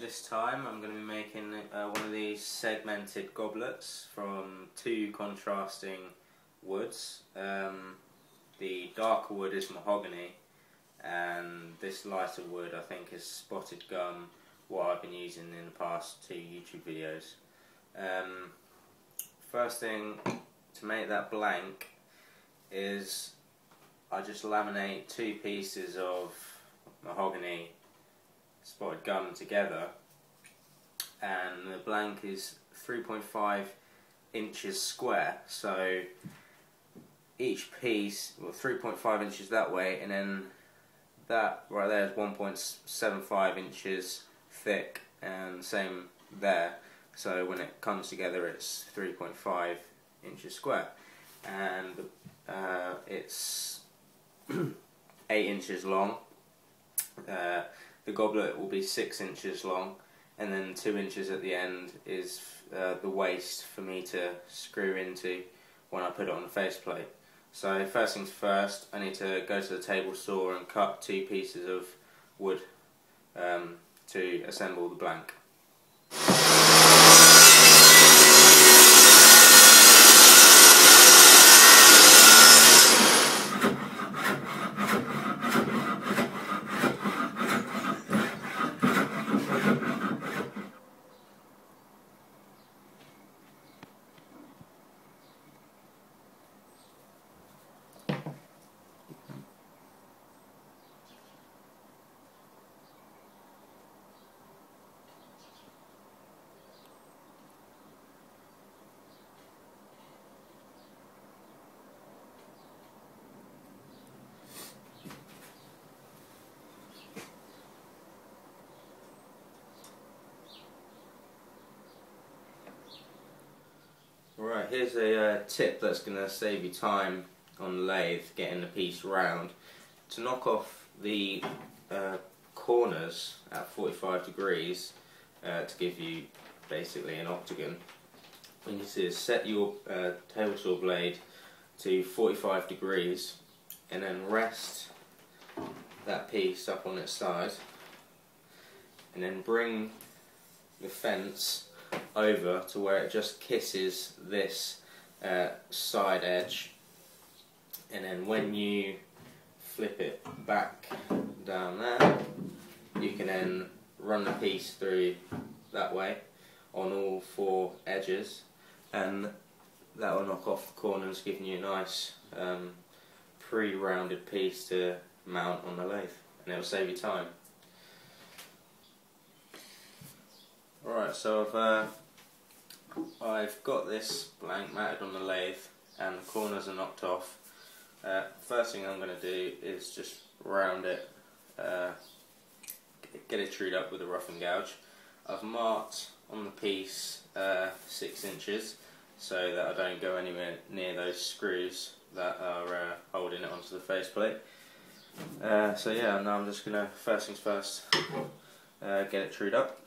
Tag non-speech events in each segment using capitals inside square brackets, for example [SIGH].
this time I'm going to be making uh, one of these segmented goblets from two contrasting woods. Um, the darker wood is mahogany and this lighter wood I think is spotted gum, what I've been using in the past two YouTube videos. Um, first thing to make that blank is I just laminate two pieces of mahogany spotted gum together and the blank is 3.5 inches square. So each piece well 3.5 inches that way and then that right there is 1.75 inches thick and same there. So when it comes together it's 3.5 inches square. And uh, it's [CLEARS THROAT] 8 inches long. Uh, the goblet will be 6 inches long and then 2 inches at the end is uh, the waste for me to screw into when I put it on the faceplate. So first things first, I need to go to the table saw and cut two pieces of wood um, to assemble the blank. Right, here's a uh, tip that's going to save you time on the lathe getting the piece round. To knock off the uh, corners at 45 degrees uh, to give you basically an octagon, what you need to set your uh, table saw blade to 45 degrees and then rest that piece up on its side and then bring the fence over to where it just kisses this uh, side edge. And then when you flip it back down there you can then run the piece through that way on all four edges. And that will knock off the corners giving you a nice um, pre-rounded piece to mount on the lathe. And it will save you time. Alright, so I've uh, I've got this blank mounted on the lathe and the corners are knocked off. Uh, first thing I'm going to do is just round it, uh, get it trued up with a roughing gouge. I've marked on the piece uh, 6 inches so that I don't go anywhere near those screws that are uh, holding it onto the faceplate. Uh, so yeah, now I'm just going to, first things first, uh, get it trued up.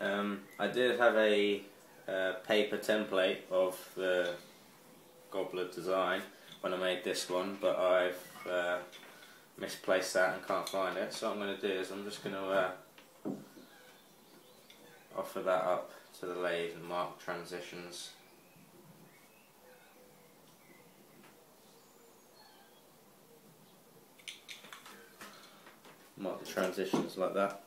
Um, I did have a uh, paper template of the goblet design when I made this one, but I've uh, misplaced that and can't find it. So what I'm going to do is I'm just going to uh, offer that up to the lathe and mark transitions. Mark the transitions like that.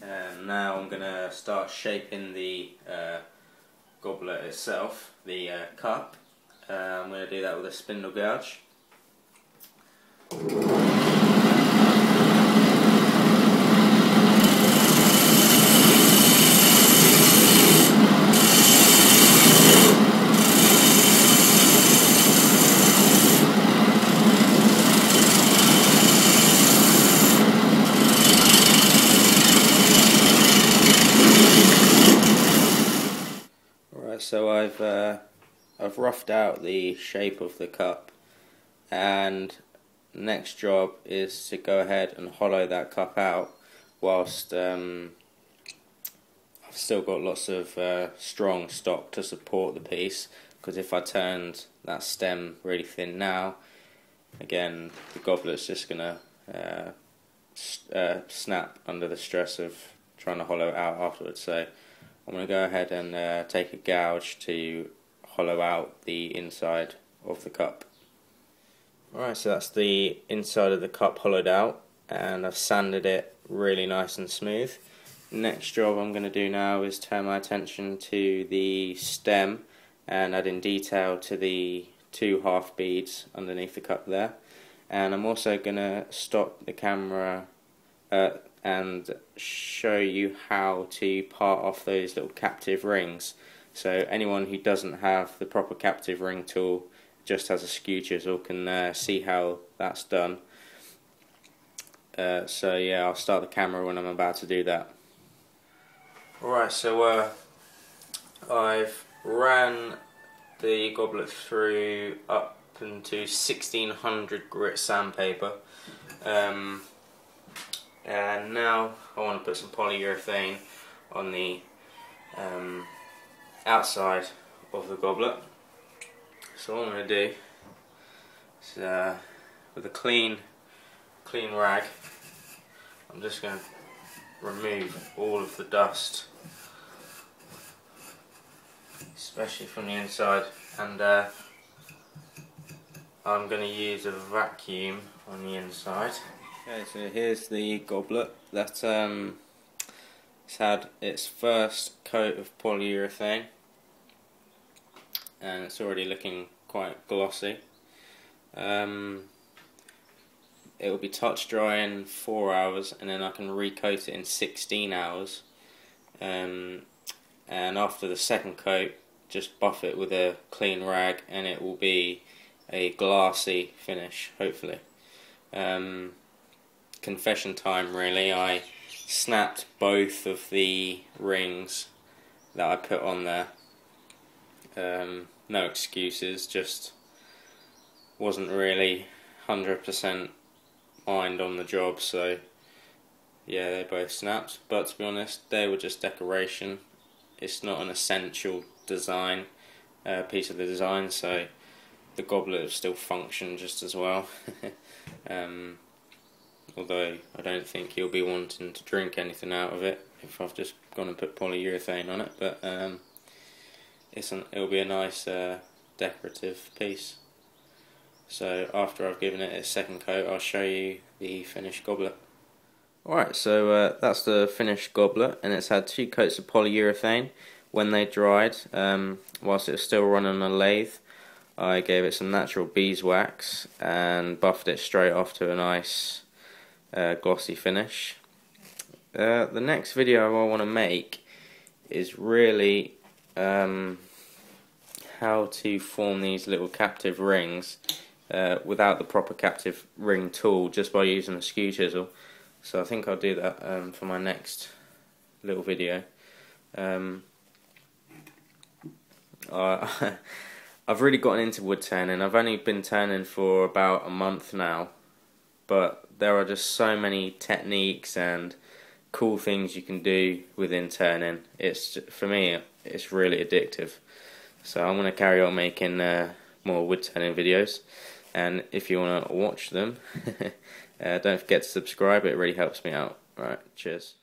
And now I'm going to start shaping the uh, goblet itself, the uh, cup. Uh, I'm going to do that with a spindle gouge. So I've uh, I've roughed out the shape of the cup, and next job is to go ahead and hollow that cup out, whilst um, I've still got lots of uh, strong stock to support the piece. Because if I turned that stem really thin now, again the goblet's just gonna uh, uh, snap under the stress of trying to hollow it out afterwards. So I'm going to go ahead and uh, take a gouge to hollow out the inside of the cup. Alright, so that's the inside of the cup hollowed out and I've sanded it really nice and smooth. Next job I'm going to do now is turn my attention to the stem and add in detail to the two half beads underneath the cup there and I'm also going to stop the camera uh, and show you how to part off those little captive rings. So anyone who doesn't have the proper captive ring tool just has a skew chisel can uh, see how that's done. Uh, so yeah I'll start the camera when I'm about to do that. Alright so uh, I've ran the goblet through up into 1600 grit sandpaper. Um, and now I want to put some polyurethane on the um, outside of the goblet. So what I'm going to do is uh, with a clean, clean rag, I'm just going to remove all of the dust, especially from the inside, and uh, I'm going to use a vacuum on the inside. Okay, so here's the goblet that um, had its first coat of polyurethane and it's already looking quite glossy. Um, it will be touch dry in 4 hours and then I can recoat it in 16 hours um, and after the second coat just buff it with a clean rag and it will be a glassy finish, hopefully. Um, confession time, really. I snapped both of the rings that I put on there. Um, no excuses, just wasn't really 100% mind on the job, so yeah, they both snapped. But to be honest, they were just decoration. It's not an essential design uh, piece of the design, so the goblet still function just as well. [LAUGHS] um, although I don't think he'll be wanting to drink anything out of it if I've just gone and put polyurethane on it. But um, it's an, it'll be a nice uh, decorative piece. So after I've given it a second coat, I'll show you the finished goblet. Alright, so uh, that's the finished goblet, and it's had two coats of polyurethane when they dried, um, whilst it was still running on a lathe. I gave it some natural beeswax and buffed it straight off to a nice uh, glossy finish. Uh, the next video I want to make is really um, how to form these little captive rings uh, without the proper captive ring tool just by using a skew chisel. So I think I'll do that um, for my next little video. Um, [LAUGHS] I've really gotten into wood turning. I've only been turning for about a month now, but there are just so many techniques and cool things you can do within turning. It's for me, it's really addictive. So I'm going to carry on making uh, more wood turning videos, and if you want to watch them, [LAUGHS] uh, don't forget to subscribe. It really helps me out. All right, cheers.